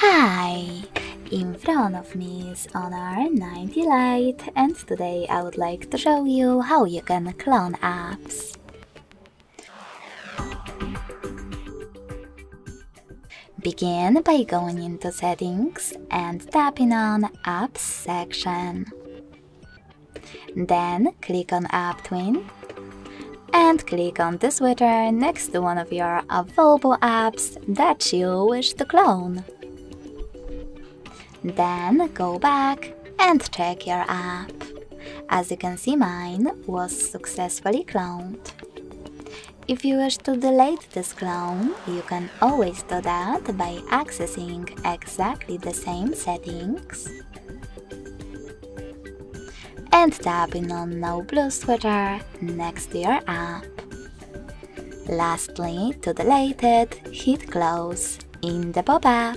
Hi! In front of me is Honor 90 Lite and today I would like to show you how you can clone apps. Begin by going into settings and tapping on apps section. Then click on app twin and click on the switcher next to one of your available apps that you wish to clone. Then go back and check your app. As you can see mine was successfully cloned. If you wish to delete this clone, you can always do that by accessing exactly the same settings and tapping on No Blue Switcher next to your app. Lastly, to delete it, hit close in the pop-up.